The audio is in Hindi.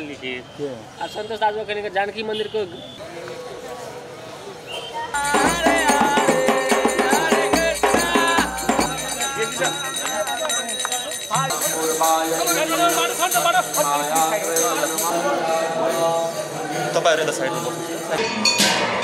लिखी के आ संतोष दास कहीं जानकी मंदिर को तपाईँहरू यता साइडमा